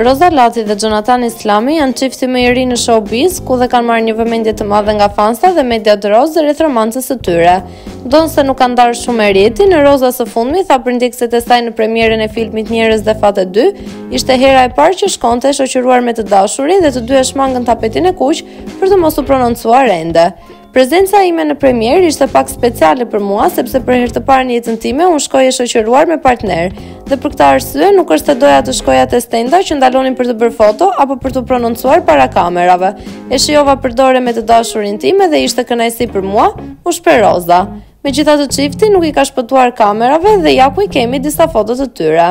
Roza Lati dhe Xhonatan Islami janë çifti më i ri në showbiz, ku dhe kanë marrë një vëmendje të madhe nga fansat dhe mediat rozë rreth romancës së tyre. Ndonëse nuk kanë ndarë shumë në rrjet, Roza së fundmi tha për ndjekësit e saj në premierën e filmit Njerëz dhe Fate 2, ishte hera e parë që shkonte e shoqëruar me të dashurin dhe të dy e shmangën tapetin e kuq për të mos u prononcuar ende. Prezenca ime në premierë ishte pak speciale për mua, sepse për herë të parë në jetën time unë shkoj e shoqëruar me partner, dhe për këtë arsye nuk është se doja të shkoja te stenda që ndalonin për të bërë foto apo për t'u prononcuar para kamerave. E shijova për dore me të dashurin tim dhe ishte kënaqësi për mua, u shpreh Roza. Megjithatë çifti nuk i ka shpëtuar kamerave dhe ja ku i kemi disa foto të tyre.